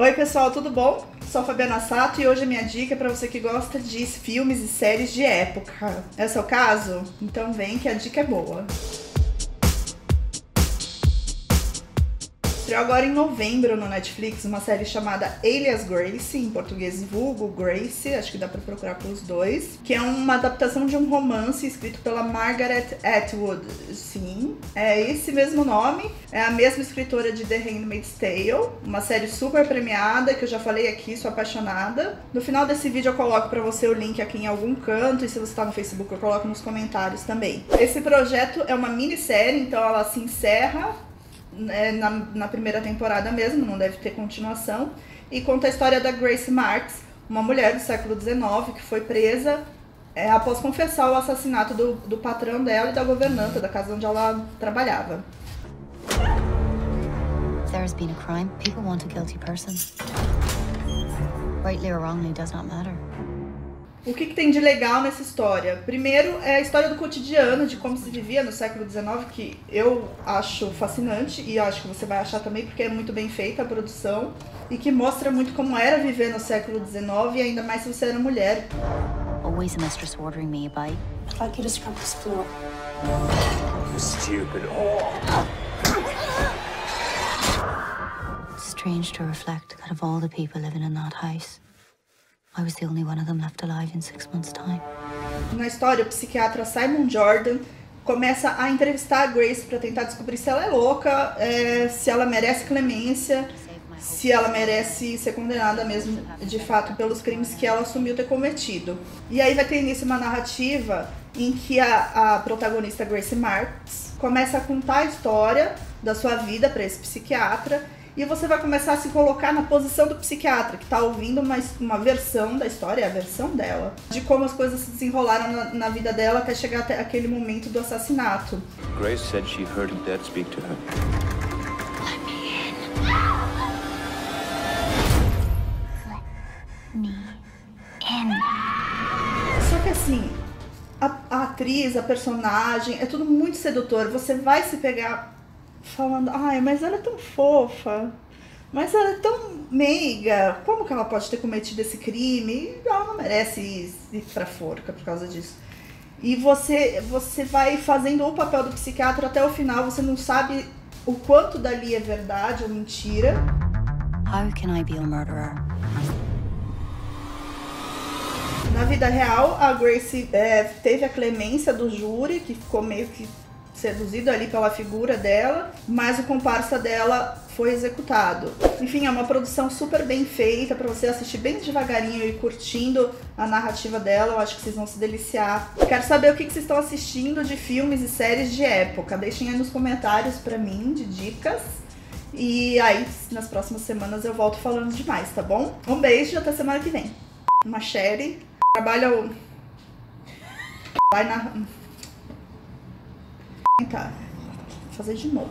Oi pessoal, tudo bom? Sou Fabiana Sato e hoje a minha dica é para você que gosta de filmes e séries de época. É o seu caso? Então vem que a dica é boa. Estreou agora em novembro no Netflix uma série chamada Alias Grace, em português vulgo Grace, acho que dá pra procurar pelos dois, que é uma adaptação de um romance escrito pela Margaret Atwood. Sim, é esse mesmo nome, é a mesma escritora de The Handmaid's Tale, uma série super premiada que eu já falei aqui, sou apaixonada. No final desse vídeo eu coloco para você o link aqui em algum canto e se você tá no Facebook eu coloco nos comentários também. Esse projeto é uma minissérie, então ela se encerra é, na, na primeira temporada mesmo, não deve ter continuação, e conta a história da Grace Marks, uma mulher do século XIX que foi presa é, após confessar o assassinato do, do patrão dela e da governanta da casa onde ela trabalhava. There has been a crime, people want a guilty person. Rightly or wrongly does not matter. O que, que, tem de legal nessa história? Primeiro, é a história do cotidiano, de como se vivia no século XIX, que eu acho fascinante e acho que você vai achar também, porque é muito bem feita a produção e que mostra muito como era viver no século XIX e ainda mais se você era mulher. Always a mistress ordering me a bite. I'd like you to scrub this floor. You stupid whore. Strange to reflect that of all the people living in that house, I was the only one of them left alive in six months' time. Na história, o psiquiatra Simon Jordan começa a entrevistar a Grace para tentar descobrir se ela é louca, é, se ela merece clemência, se ela merece ser condenada mesmo de fato pelos crimes que ela assumiu ter cometido. E aí vai ter início uma narrativa em que a, a protagonista Grace Marks começa a contar a história da sua vida para esse psiquiatra e você vai começar a se colocar na posição do psiquiatra, que está ouvindo uma, uma versão da história, a versão dela, de como as coisas se desenrolaram na, na vida dela até chegar até aquele momento do assassinato. Grace said she heard a dead speak to her. Let me in. Let me in. Só que assim, a, a atriz, a personagem, é tudo muito sedutor. Você vai se pegar falando, ai, mas ela é tão fofa, mas ela é tão meiga, como que ela pode ter cometido esse crime? Ela não merece ir pra forca por causa disso. E você, você vai fazendo o papel do psiquiatra até o final, você não sabe o quanto dali é verdade ou mentira. How can I be a murderer? Na vida real, a Grace é, teve a clemência do júri, que ficou meio que seduzido ali pela figura dela, mas o comparsa dela foi executado. Enfim, é uma produção super bem feita para você assistir bem devagarinho e curtindo a narrativa dela. Eu acho que vocês vão se deliciar. Quero saber o que vocês estão assistindo de filmes e séries de época. Deixem aí nos comentários para mim de dicas. E aí, nas próximas semanas eu volto falando demais, tá bom? Um beijo e até semana que vem. Uma Sherry. Trabalha. Vai na. Vou fazer de novo.